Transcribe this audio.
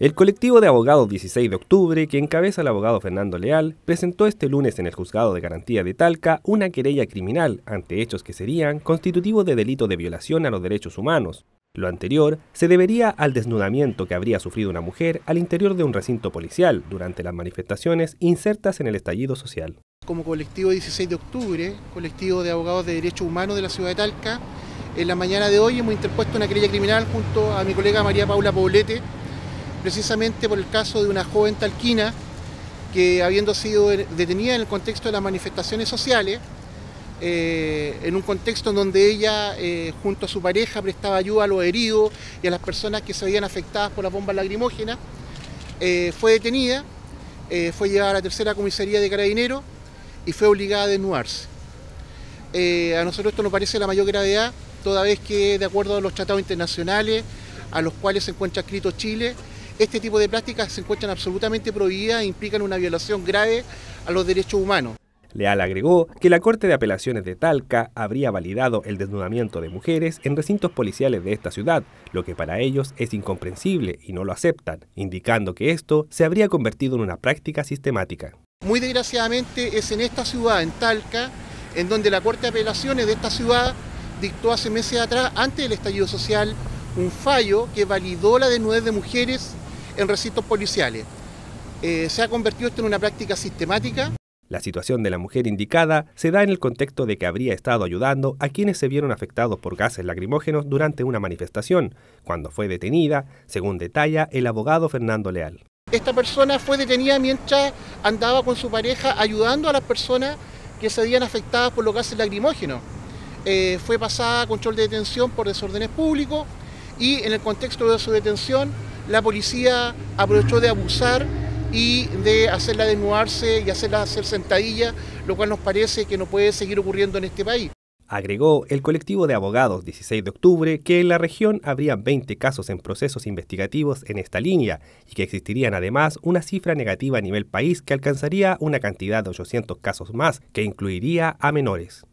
El colectivo de abogados 16 de octubre, que encabeza el abogado Fernando Leal, presentó este lunes en el juzgado de garantía de Talca una querella criminal ante hechos que serían constitutivos de delito de violación a los derechos humanos. Lo anterior se debería al desnudamiento que habría sufrido una mujer al interior de un recinto policial durante las manifestaciones insertas en el estallido social. Como colectivo 16 de octubre, colectivo de abogados de derechos humanos de la ciudad de Talca, en la mañana de hoy hemos interpuesto una querella criminal junto a mi colega María Paula Poblete precisamente por el caso de una joven talquina que habiendo sido detenida en el contexto de las manifestaciones sociales, eh, en un contexto en donde ella eh, junto a su pareja prestaba ayuda a los heridos y a las personas que se veían afectadas por las bombas lacrimógenas, eh, fue detenida, fue llevada a la tercera comisaría de Carabineros y fue obligada a desnudarse. a nosotros esto nos parece la mayor gravedad, toda vez que de acuerdo a los tratados internacionales a los cuales se encuentra escrito Chile, este tipo de prácticas se encuentran absolutamente prohibidas e implican una violación grave a los derechos humanos. Leal agregó que la Corte de Apelaciones de Talca habría validado el desnudamiento de mujeres en recintos policiales de esta ciudad, lo que para ellos es incomprensible y no lo aceptan, indicando que esto se habría convertido en una práctica sistemática. Muy desgraciadamente es en esta ciudad, en Talca, en donde la Corte de Apelaciones de esta ciudad dictó hace meses atrás, antes del estallido social, un fallo que validó la desnudez de mujeres en recintos policiales. Eh, se ha convertido esto en una práctica sistemática. La situación de la mujer indicada se da en el contexto de que habría estado ayudando a quienes se vieron afectados por gases lacrimógenos durante una manifestación, cuando fue detenida, según detalla el abogado Fernando Leal. Esta persona fue detenida mientras andaba con su pareja ayudando a las personas que se habían afectadas por los gases lacrimógenos. Eh, fue pasada a control de detención por desórdenes públicos y en el contexto de su detención la policía aprovechó de abusar y de hacerla desnudarse y hacerla hacer sentadilla, lo cual nos parece que no puede seguir ocurriendo en este país. Agregó el colectivo de abogados 16 de octubre que en la región habría 20 casos en procesos investigativos en esta línea y que existirían además una cifra negativa a nivel país que alcanzaría una cantidad de 800 casos más, que incluiría a menores.